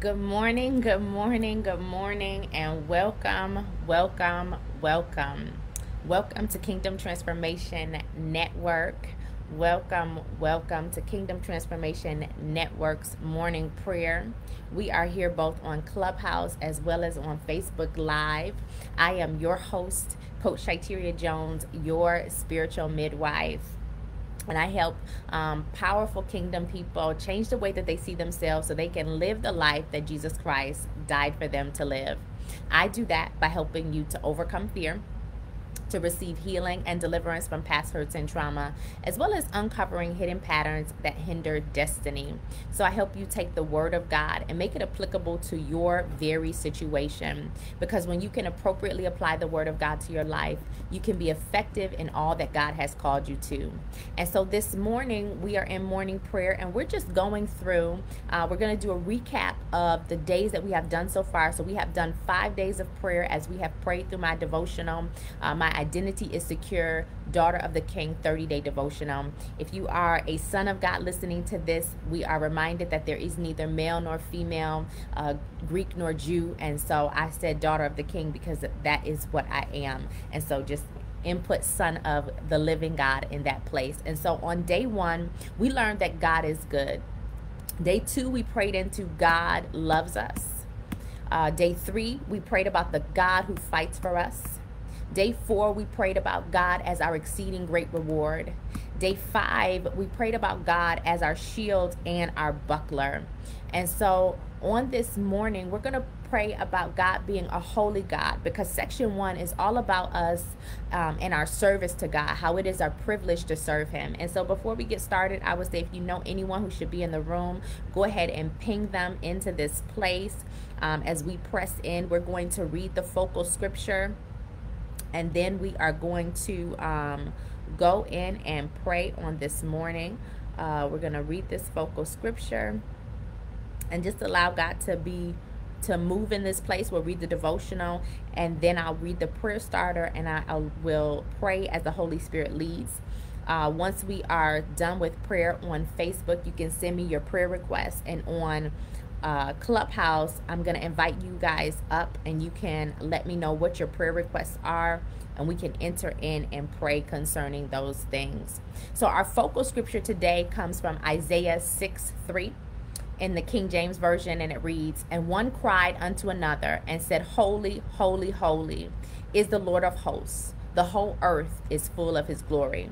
Good morning, good morning, good morning, and welcome, welcome, welcome. Welcome to Kingdom Transformation Network. Welcome, welcome to Kingdom Transformation Network's morning prayer. We are here both on Clubhouse as well as on Facebook Live. I am your host, Coach Shiyterea Jones, your spiritual midwife and I help um, powerful kingdom people change the way that they see themselves so they can live the life that Jesus Christ died for them to live. I do that by helping you to overcome fear to receive healing and deliverance from past hurts and trauma, as well as uncovering hidden patterns that hinder destiny. So I help you take the word of God and make it applicable to your very situation. Because when you can appropriately apply the word of God to your life, you can be effective in all that God has called you to. And so this morning, we are in morning prayer and we're just going through, uh, we're going to do a recap of the days that we have done so far. So we have done five days of prayer as we have prayed through my devotional, uh, my identity is secure, daughter of the king 30 day devotional. If you are a son of God listening to this, we are reminded that there is neither male nor female, uh, Greek nor Jew. And so I said daughter of the king because that is what I am. And so just input son of the living God in that place. And so on day one, we learned that God is good. Day two, we prayed into God loves us. Uh, day three, we prayed about the God who fights for us. Day four, we prayed about God as our exceeding great reward. Day five, we prayed about God as our shield and our buckler. And so on this morning, we're going to pray about God being a holy God because section one is all about us um, and our service to God, how it is our privilege to serve Him. And so before we get started, I would say if you know anyone who should be in the room, go ahead and ping them into this place. Um, as we press in, we're going to read the focal scripture and then we are going to um, go in and pray on this morning. Uh, we're going to read this focal scripture and just allow God to be to move in this place. We'll read the devotional and then I'll read the prayer starter and I, I will pray as the Holy Spirit leads. Uh, once we are done with prayer on Facebook, you can send me your prayer requests and on uh, Clubhouse, I'm going to invite you guys up and you can let me know what your prayer requests are and we can enter in and pray concerning those things. So, our focal scripture today comes from Isaiah 6 3 in the King James Version, and it reads, And one cried unto another and said, Holy, holy, holy is the Lord of hosts. The whole earth is full of his glory.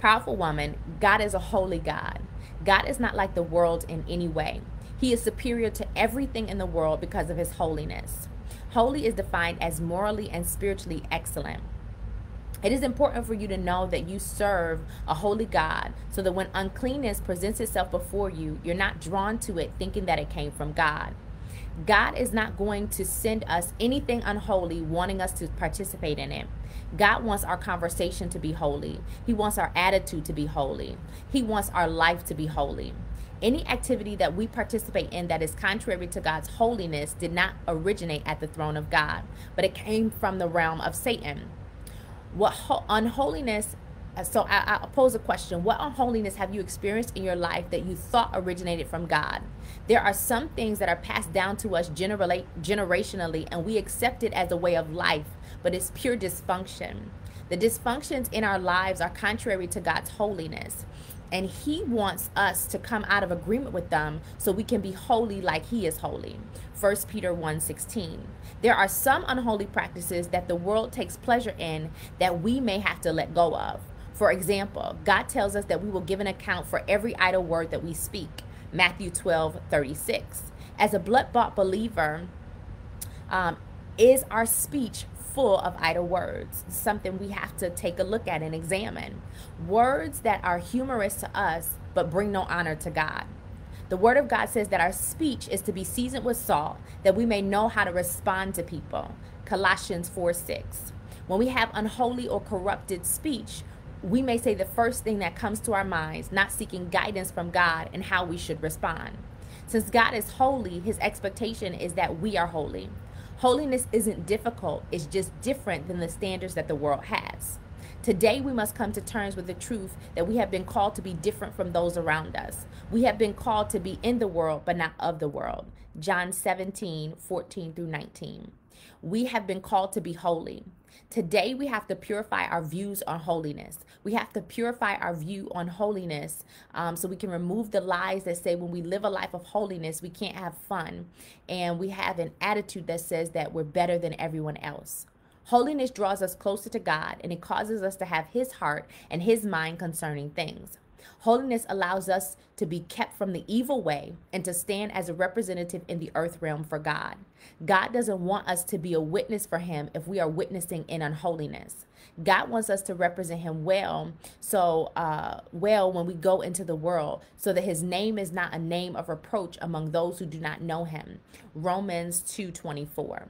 Powerful woman, God is a holy God. God is not like the world in any way. He is superior to everything in the world because of his holiness. Holy is defined as morally and spiritually excellent. It is important for you to know that you serve a holy God so that when uncleanness presents itself before you, you're not drawn to it thinking that it came from God. God is not going to send us anything unholy wanting us to participate in it. God wants our conversation to be holy. He wants our attitude to be holy. He wants our life to be holy. Any activity that we participate in that is contrary to God's holiness did not originate at the throne of God, but it came from the realm of Satan. What ho- unholiness uh, so I, I pose a question. What unholiness have you experienced in your life that you thought originated from god? There are some things that are passed down to us generally, generationally and we accept it as a way of life but it's pure dysfunction. The dysfunctions in our lives are contrary to god's holiness and he wants us to come out of agreement with them so we can be holy like he is holy. 1 peter 1.16 there are some unholy practices that the world takes pleasure in that we may have to let go of. For example god tells us that we will give an account for every idle word that we speak. Matthew 12.36 as a blood-bought believer um, is our speech full of idle words, something we have to take a look at and examine. Words that are humorous to us but bring no honor to God. The Word of God says that our speech is to be seasoned with salt, that we may know how to respond to people. Colossians 4 6. When we have unholy or corrupted speech, we may say the first thing that comes to our minds, not seeking guidance from God and how we should respond. Since God is holy, his expectation is that we are holy. Holiness isn't difficult, it's just different than the standards that the world has. Today, we must come to terms with the truth that we have been called to be different from those around us. We have been called to be in the world, but not of the world. John 17, 14 through 19. We have been called to be holy. Today, we have to purify our views on holiness. We have to purify our view on holiness um, so we can remove the lies that say when we live a life of holiness, we can't have fun. And we have an attitude that says that we're better than everyone else. Holiness draws us closer to God and it causes us to have His heart and His mind concerning things. Holiness allows us to be kept from the evil way and to stand as a representative in the earth realm for God. God doesn't want us to be a witness for Him if we are witnessing in unholiness. God wants us to represent Him well, so uh, well when we go into the world, so that His name is not a name of reproach among those who do not know Him. Romans two twenty four.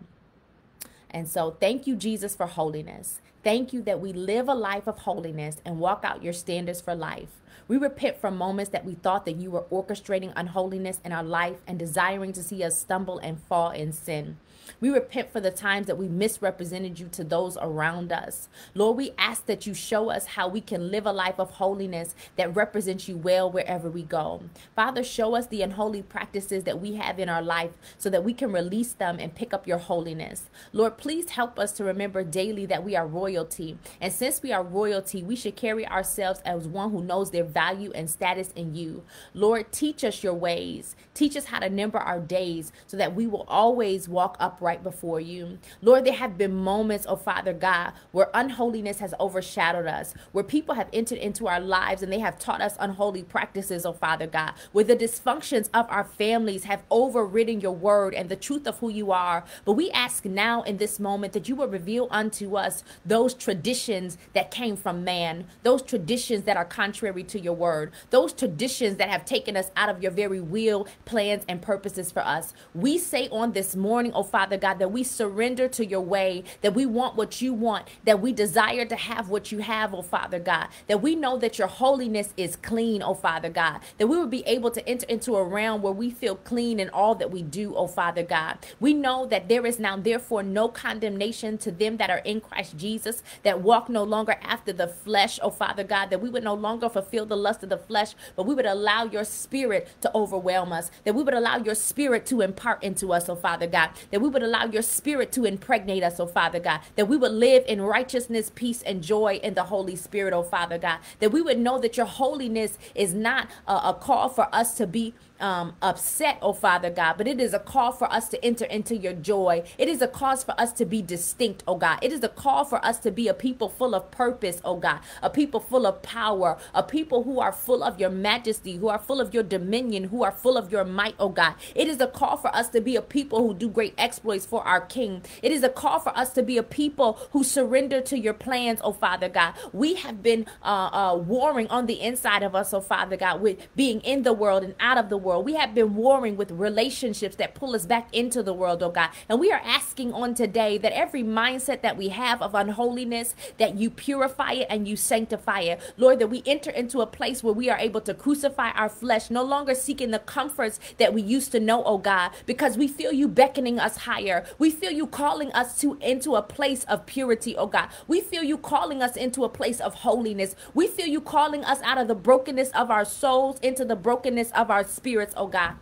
And so, thank you, Jesus, for holiness. Thank you that we live a life of holiness and walk out your standards for life. We repent from moments that we thought that you were orchestrating unholiness in our life and desiring to see us stumble and fall in sin. We repent for the times that we misrepresented you to those around us. Lord, we ask that you show us how we can live a life of holiness that represents you well wherever we go. Father, show us the unholy practices that we have in our life so that we can release them and pick up your holiness. Lord, please help us to remember daily that we are royalty. And since we are royalty, we should carry ourselves as one who knows their value and status in you. Lord, teach us your ways. Teach us how to number our days so that we will always walk up upright before you. Lord, there have been moments, oh Father God, where unholiness has overshadowed us, where people have entered into our lives and they have taught us unholy practices, oh Father God, where the dysfunctions of our families have overridden your word and the truth of who you are. But we ask now in this moment that you will reveal unto us those traditions that came from man, those traditions that are contrary to your word, those traditions that have taken us out of your very will, plans, and purposes for us. We say on this morning, oh Father, Father God, that we surrender to your way, that we want what you want, that we desire to have what you have, oh Father God, that we know that your holiness is clean, oh Father God, that we would be able to enter into a realm where we feel clean in all that we do, oh Father God. We know that there is now, therefore, no condemnation to them that are in Christ Jesus, that walk no longer after the flesh, oh Father God, that we would no longer fulfill the lust of the flesh, but we would allow your spirit to overwhelm us, that we would allow your spirit to impart into us, oh Father God, that we would allow your spirit to impregnate us, oh Father God, that we would live in righteousness, peace, and joy in the Holy Spirit, oh Father God, that we would know that your holiness is not a, a call for us to be um, upset, oh Father God, but it is a call for us to enter into your joy. It is a cause for us to be distinct, oh God. It is a call for us to be a people full of purpose, oh God, a people full of power, a people who are full of your majesty, who are full of your dominion, who are full of your might, oh God. It is a call for us to be a people who do great exploits for our King. It is a call for us to be a people who surrender to your plans, oh Father God. We have been uh, uh, warring on the inside of us, oh Father God, with being in the world and out of the world. We have been warring with relationships that pull us back into the world, oh God. And we are asking on today that every mindset that we have of unholiness, that you purify it and you sanctify it. Lord, that we enter into a place where we are able to crucify our flesh, no longer seeking the comforts that we used to know, oh God, because we feel you beckoning us higher. We feel you calling us to into a place of purity, oh God. We feel you calling us into a place of holiness. We feel you calling us out of the brokenness of our souls into the brokenness of our spirit spirits, oh God.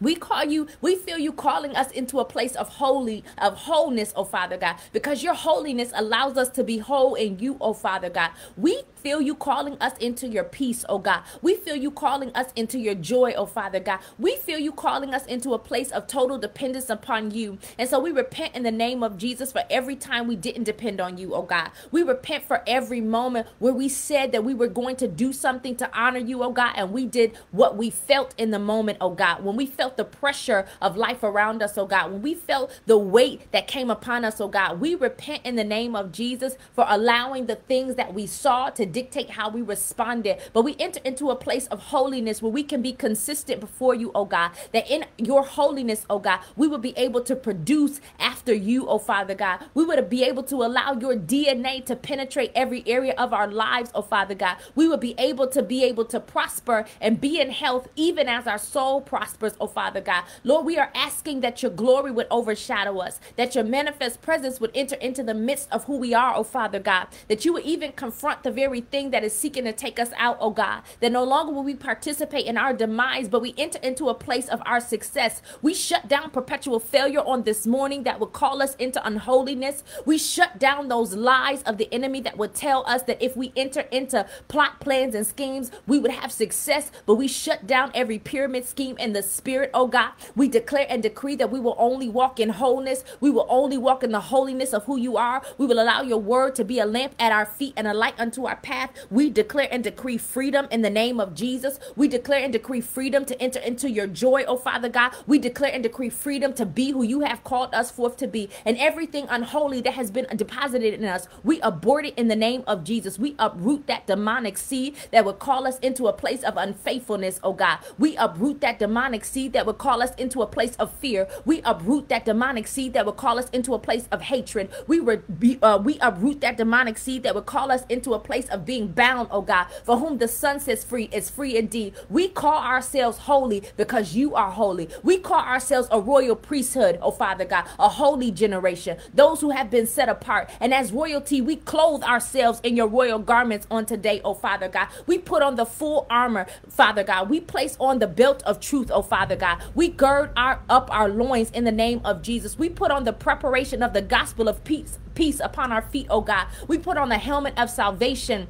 We call you, we feel you calling us into a place of holy, of wholeness, oh Father God, because your holiness allows us to be whole in you, oh Father God. We feel you calling us into your peace, oh God. We feel you calling us into your joy, oh Father God. We feel you calling us into a place of total dependence upon you. And so we repent in the name of Jesus for every time we didn't depend on you, oh God. We repent for every moment where we said that we were going to do something to honor you, oh God, and we did what we felt in the moment, oh God. When we felt felt the pressure of life around us, oh God, when we felt the weight that came upon us, oh God, we repent in the name of Jesus for allowing the things that we saw to dictate how we responded. But we enter into a place of holiness where we can be consistent before you, oh God, that in your holiness, oh God, we will be able to produce after you, oh Father God. We would be able to allow your DNA to penetrate every area of our lives, oh Father God. We would be able to be able to prosper and be in health even as our soul prospers, oh Father God. Lord, we are asking that your glory would overshadow us, that your manifest presence would enter into the midst of who we are, oh Father God, that you would even confront the very thing that is seeking to take us out, oh God, that no longer will we participate in our demise, but we enter into a place of our success. We shut down perpetual failure on this morning that would call us into unholiness. We shut down those lies of the enemy that would tell us that if we enter into plot plans and schemes, we would have success, but we shut down every pyramid scheme in the spirit, oh God. We declare and decree that we will only walk in wholeness. We will only walk in the holiness of who you are. We will allow your word to be a lamp at our feet and a light unto our path. We declare and decree freedom in the name of Jesus. We declare and decree freedom to enter into your joy, oh Father God. We declare and decree freedom to be who you have called us forth to be. And everything unholy that has been deposited in us, we abort it in the name of Jesus. We uproot that demonic seed that would call us into a place of unfaithfulness, oh God. We uproot that demonic seed that would call us into a place of fear. We uproot that demonic seed that would call us into a place of hatred. We re- uh, we uproot that demonic seed that would call us into a place of being bound, oh God. For whom the Son sets free is free indeed. We call ourselves holy because you are holy. We call ourselves a royal priesthood, oh Father God, a holy generation, those who have been set apart. And as royalty, we clothe ourselves in your royal garments on today, oh Father God. We put on the full armor, Father God. We place on the belt of truth, oh Father God. We gird our up our loins in the name of Jesus. We put on the preparation of the gospel of peace, peace upon our feet, oh God. We put on the helmet of salvation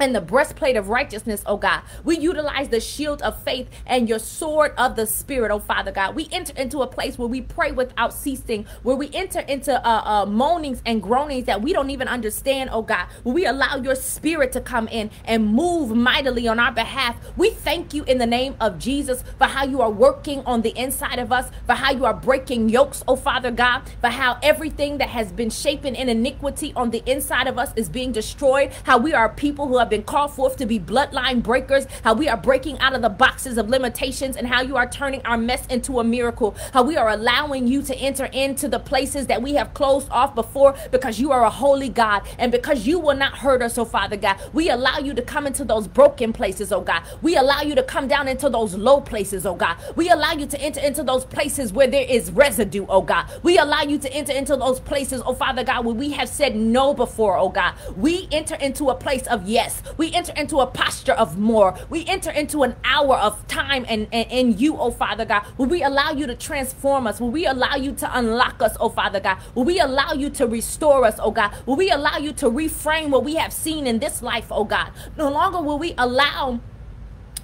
and the breastplate of righteousness, oh God. We utilize the shield of faith and your sword of the Spirit, oh Father God. We enter into a place where we pray without ceasing, where we enter into uh, uh, moanings and groanings that we don't even understand, oh God. We allow your Spirit to come in and move mightily on our behalf. We thank you in the name of Jesus for how you are working on the inside of us, for how you are breaking yokes, oh Father God, for how everything that has been shapen in iniquity on the inside of us is being destroyed, how we are people who have been called forth to be bloodline breakers, how we are breaking out of the boxes of limitations, and how you are turning our mess into a miracle, how we are allowing you to enter into the places that we have closed off before because you are a holy God and because you will not hurt us, oh Father God. We allow you to come into those broken places, oh God. We allow you to come down into those low places, oh God. We allow you to enter into those places where there is residue, oh God. We allow you to enter into those places, oh Father God, where we have said no before, oh God. We enter into a place of yes. We enter into a posture of more. We enter into an hour of time and in you, oh Father God. Will we allow you to transform us? Will we allow you to unlock us, oh Father God? Will we allow you to restore us, oh God? Will we allow you to reframe what we have seen in this life, oh God? No longer will we allow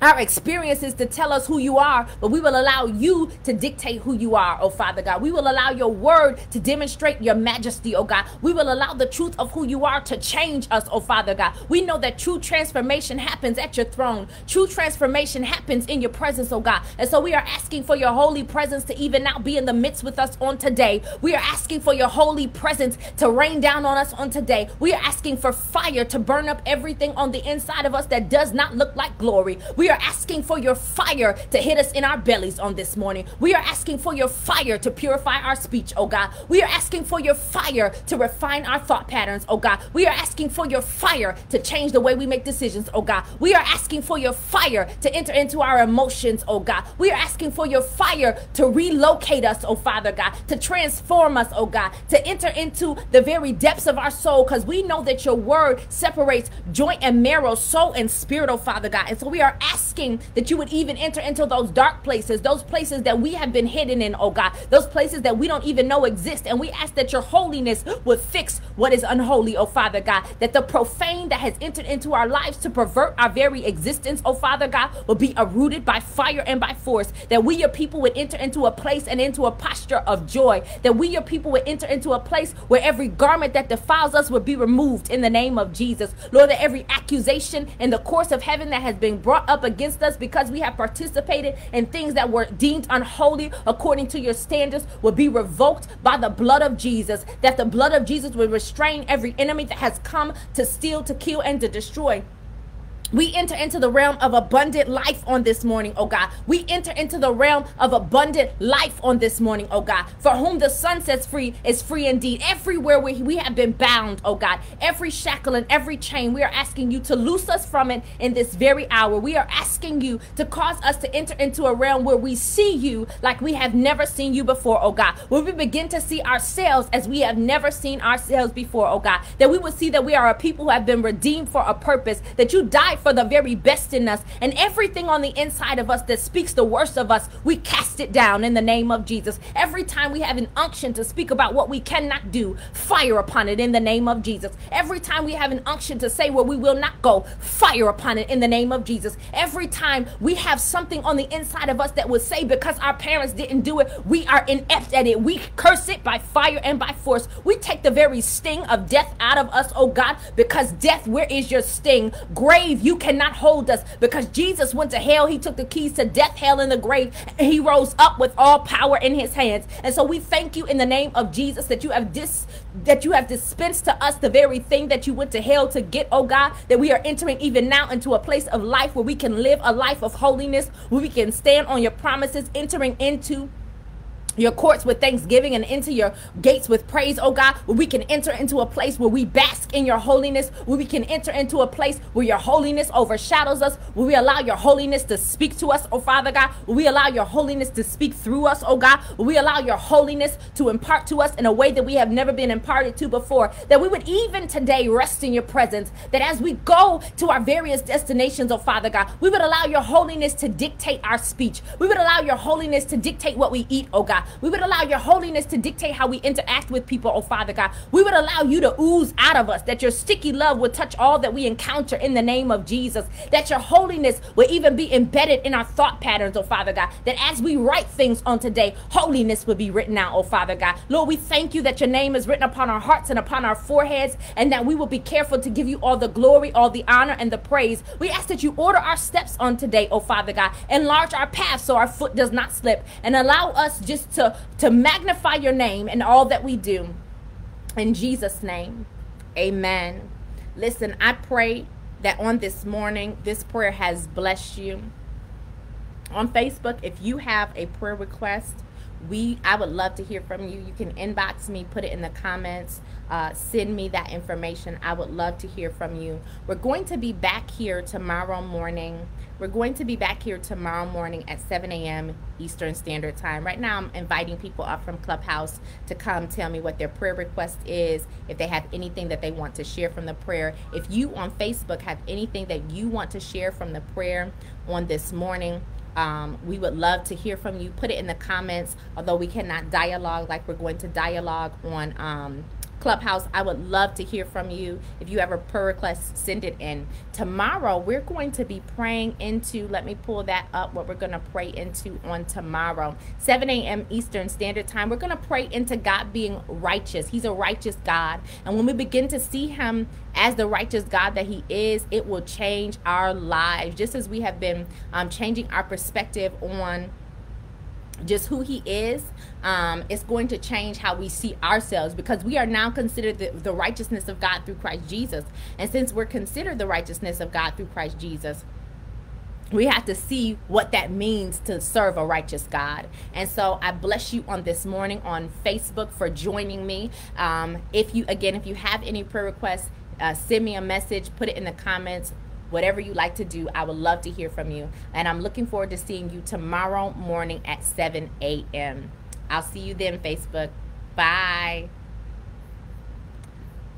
our experiences to tell us who you are, but we will allow you to dictate who you are, oh Father God. We will allow your word to demonstrate your majesty, oh God. We will allow the truth of who you are to change us, oh Father God. We know that true transformation happens at your throne. True transformation happens in your presence, oh God. And so we are asking for your holy presence to even now be in the midst with us on today. We are asking for your holy presence to rain down on us on today. We are asking for fire to burn up everything on the inside of us that does not look like glory. We we are asking for your fire to hit us in our bellies on this morning. We are asking for your fire to purify our speech, oh God. We are asking for your fire to refine our thought patterns, oh God. We are asking for your fire to change the way we make decisions, oh God. We are asking for your fire to enter into our emotions, oh God. We are asking for your fire to relocate us, oh Father God, to transform us, oh God, to enter into the very depths of our soul because we know that your word separates joint and marrow, soul and spirit, oh Father God. And so we are asking asking that you would even enter into those dark places, those places that we have been hidden in, oh God, those places that we don't even know exist. And we ask that your holiness would fix what is unholy, oh Father God, that the profane that has entered into our lives to pervert our very existence, oh Father God, will be uprooted by fire and by force, that we, your people, would enter into a place and into a posture of joy, that we, your people, would enter into a place where every garment that defiles us would be removed in the name of Jesus. Lord, that every accusation in the course of heaven that has been brought up against us because we have participated in things that were deemed unholy according to your standards will be revoked by the blood of Jesus. That the blood of Jesus will restrain every enemy that has come to steal, to kill, and to destroy. We enter into the realm of abundant life on this morning, oh God. We enter into the realm of abundant life on this morning, oh God. For whom the Son sets free is free indeed. Everywhere we, we have been bound, oh God, every shackle and every chain, we are asking you to loose us from it in this very hour. We are asking you to cause us to enter into a realm where we see you like we have never seen you before, oh God. Where we begin to see ourselves as we have never seen ourselves before, oh God. That we would see that we are a people who have been redeemed for a purpose, that you died for the very best in us. And everything on the inside of us that speaks the worst of us, we cast it down in the name of Jesus. Every time we have an unction to speak about what we cannot do, fire upon it in the name of Jesus. Every time we have an unction to say where we will not go, fire upon it in the name of Jesus. Every time we have something on the inside of us that would say because our parents didn't do it, we are inept at it. We curse it by fire and by force. We take the very sting of death out of us, oh God, because death, where is your sting? Grave, you cannot hold us because Jesus went to hell. He took the keys to death, hell, and the grave, and he rose up with all power in his hands. And so we thank you in the name of Jesus that you have dis that you have dispensed to us the very thing that you went to hell to get, oh God, that we are entering even now into a place of life where we can live a life of holiness, where we can stand on your promises, entering into your courts with thanksgiving and into your gates with praise, oh God, where we can enter into a place where we bask in your holiness, where we can enter into a place where your holiness overshadows us, where we allow your holiness to speak to us, oh Father God, where we allow your holiness to speak through us, oh God, where we allow your holiness to impart to us in a way that we have never been imparted to before, that we would even today rest in your presence, that as we go to our various destinations, oh Father God, we would allow your holiness to dictate our speech, we would allow your holiness to dictate what we eat, oh God. We would allow your holiness to dictate how we interact with people, oh Father God. We would allow you to ooze out of us, that your sticky love would touch all that we encounter in the name of Jesus, that your holiness would even be embedded in our thought patterns, oh Father God, that as we write things on today, holiness would be written out, oh Father God. Lord, we thank you that your name is written upon our hearts and upon our foreheads, and that we will be careful to give you all the glory, all the honor, and the praise. We ask that you order our steps on today, oh Father God. Enlarge our path so our foot does not slip, and allow us just to, to magnify your name in all that we do. In Jesus' name, amen. Listen, I pray that on this morning, this prayer has blessed you. On Facebook, if you have a prayer request, we I would love to hear from you. You can inbox me, put it in the comments, uh, send me that information. I would love to hear from you. We're going to be back here tomorrow morning we're going to be back here tomorrow morning at 7 a.m. Eastern Standard Time. Right now, I'm inviting people up from Clubhouse to come tell me what their prayer request is, if they have anything that they want to share from the prayer. If you on Facebook have anything that you want to share from the prayer on this morning, um, we would love to hear from you. Put it in the comments. Although we cannot dialogue like we're going to dialogue on um, Clubhouse. I would love to hear from you. If you have a prayer request, send it in. Tomorrow, we're going to be praying into, let me pull that up, what we're going to pray into on tomorrow, 7 a.m. Eastern Standard Time. We're going to pray into God being righteous. He's a righteous God. And when we begin to see Him as the righteous God that He is, it will change our lives, just as we have been um, changing our perspective on just who he is um, it's going to change how we see ourselves because we are now considered the, the righteousness of god through christ jesus and since we're considered the righteousness of god through christ jesus we have to see what that means to serve a righteous God. And so I bless you on this morning on Facebook for joining me. Um, if you, again, if you have any prayer requests, uh, send me a message, put it in the comments whatever you like to do, I would love to hear from you. And I'm looking forward to seeing you tomorrow morning at 7 a.m. I'll see you then, Facebook. Bye.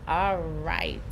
All right.